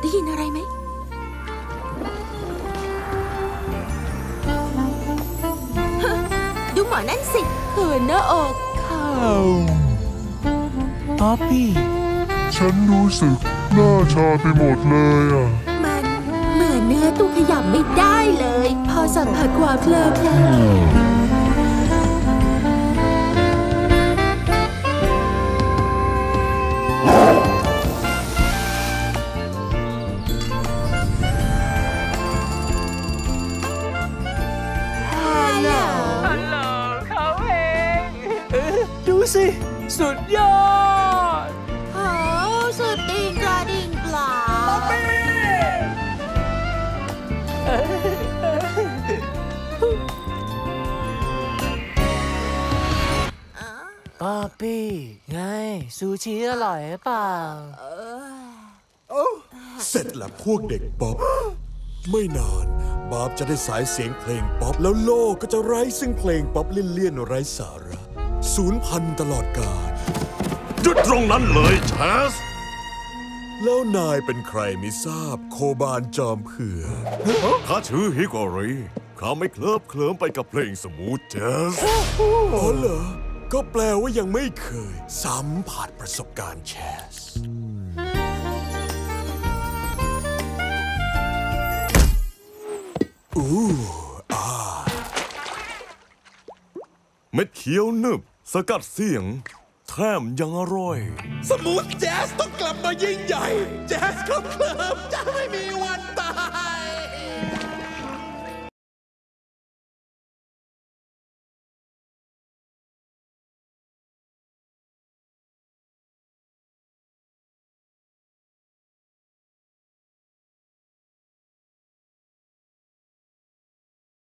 ได้ยินอะไรไหม ดูหมอนั่นสิเขินหน้าอกเขาป๊อปปี้ ฉันรู้สึกหน้าชาไปหมดเลยอะ มันเหมือนเนื้อตู้ขยับไม่ได้เลย พอสัมผัสความเคลิบเพลิน สิ สุดยอดโอ้สุดติ่งกระดิ่งปลาป๊อปปี้ไง ซูชิอร่อยหรือเปล่า เสร็จแล้วพวกเด็กป๊อป ไม่นาน บาร์บจะได้สายเสียงเพลงป๊อปแล้วโลกก็จะไร้ซึ่งเพลงป๊อปเลี่ยนๆไร้สาระ สูญพันธุ์ตลอดกาลหยุดตรงนั้นเลยแชสแล้วนายเป็นใครไม่ทราบโคบาลจอมเผือกข้าชื่อฮิกอรีข้าไม่เคลิบเคลิ้มไปกับเพลง smooth jazz อ๋อเหรอ ก็แปลว่ายังไม่เคย สัมผัสประสบการณ์แชสอู้ เม็ดเขียวนึบ สกัดเสียง แถมยังอร่อย สมูทแจ๊สต้องกลับมายิ่งใหญ่ แจ๊สครับเคลิบจะไม่มีวันตาย